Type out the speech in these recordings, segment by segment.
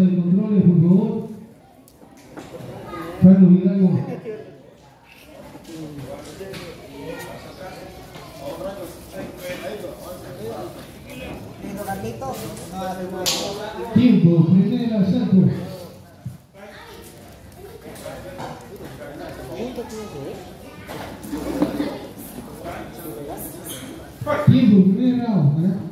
de controles, por favor. Carlos Hidalgo. Primera. Tiempo, primer asalto. Tiempo, primer round. ¿eh?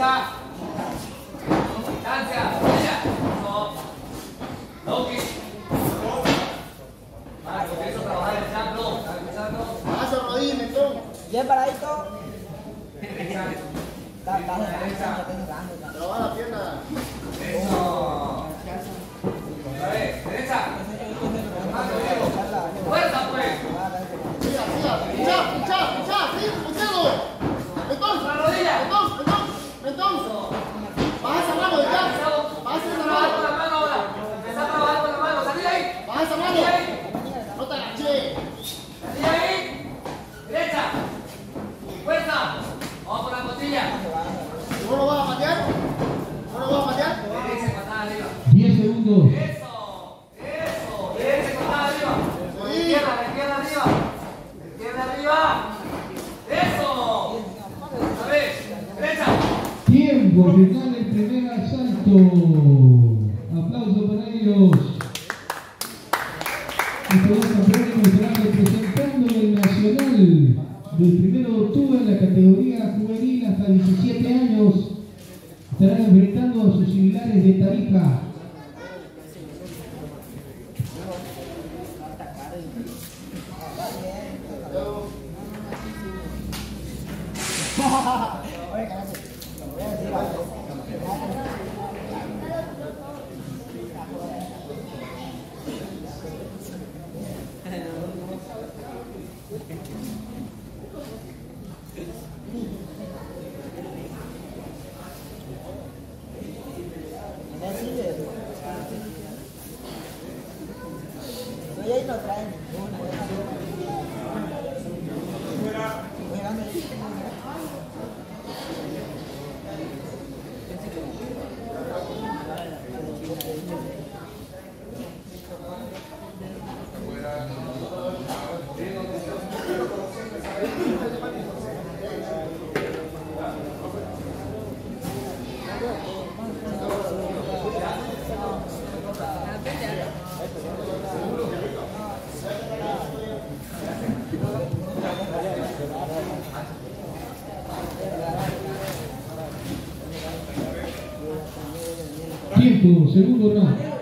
Derecha. Distancia. Derecha. No. No, que. Marco, empiezo a trabajar el. Está, está, está, está, está, está. Trabaja la pierna. Eso. ¿No lo vas a patear? ¿No lo vas a patear? Derecha, patada arriba. 10 segundos. Eso. Eso. Arriba. La izquierda, la izquierda arriba. La izquierda arriba. Eso. Vez. Derecha. Tiempo, final del primer asalto. Aplauso para ellos. Estos dos campeones estarán representando el nacional del 1 a sus similares de Tarija. Tiempo, segundo round.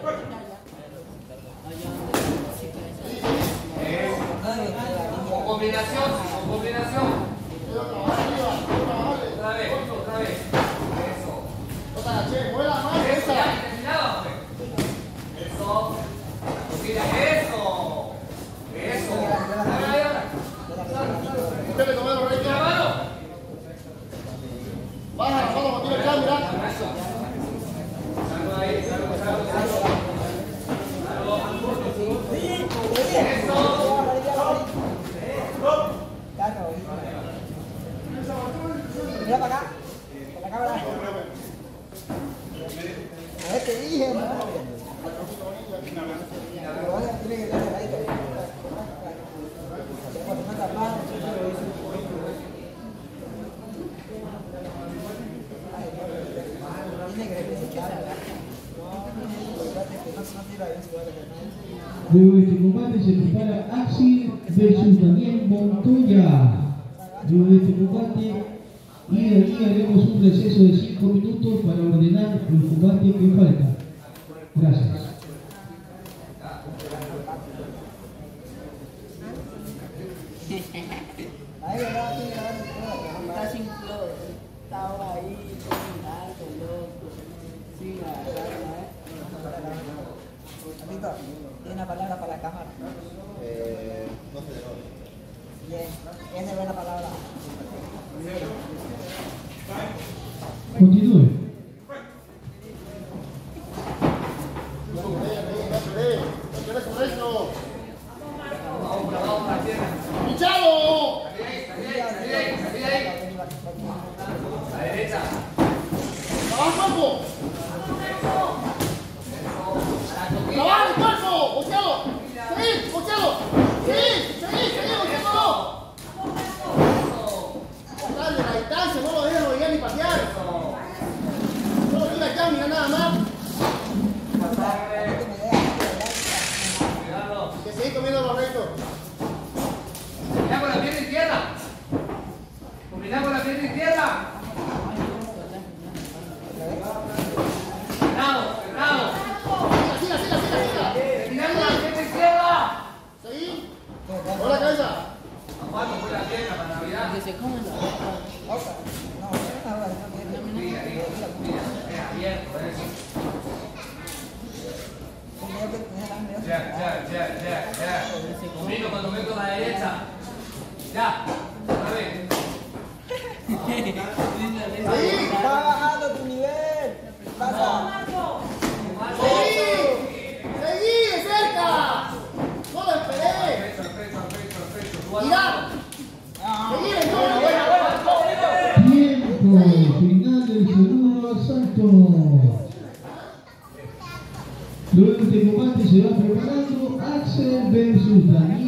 mira para acá. Para la cámara. Es que dije, ¿no? Tiene que combate se prepara Axi versus Daniel Montoya. Luego este combate y de aquí haremos un receso de 5 minutos para ordenar el combate que falta. Gracias. tiene una palabra para la cámara. Continue. Martín izquierda. Bravo, bravo. Tirando la izquierda. Hola, cabeza. Por la para Navidad. Que se comen la Ya, ya, ya, ya, ya. Vino cuando meto la derecha. Ya. Sí, va bajando tu nivel. Pasa. ¡Seguí! ¡Seguí! ¡De cerca! ¡No lo esperé! ¡Mirá! ¡Seguí, buena, buena! ¡Tiempo! Final del segundo asalto. Durante el combate se va preparando Axel versus Daniel.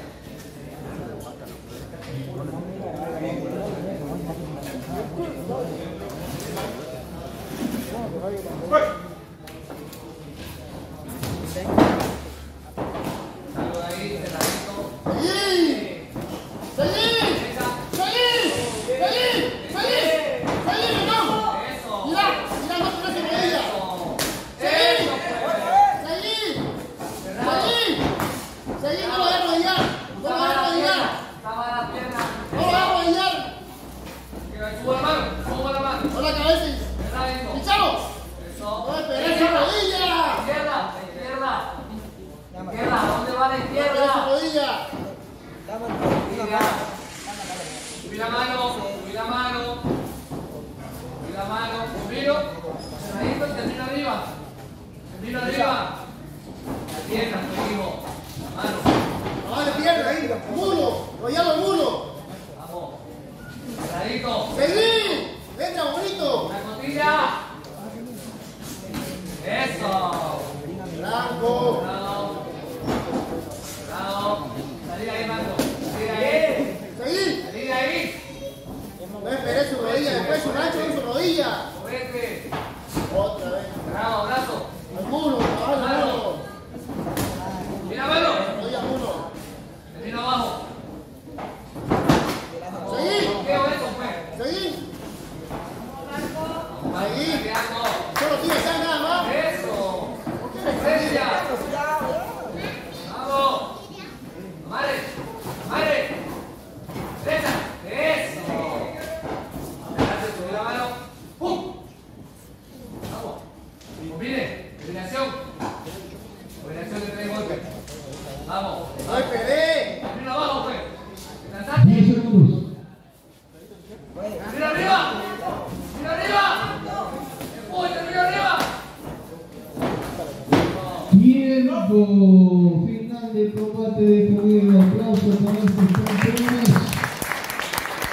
Tiempo final del combate de fogueo. Aplausos para estos campeones.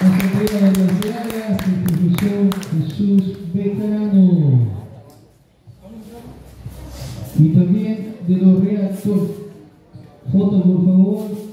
La Secretaría de las Áreas, el profesor Jesús Bejarano. Y también de los reactores. Foto, por favor.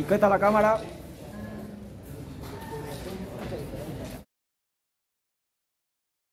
Etiqueta a la cámara.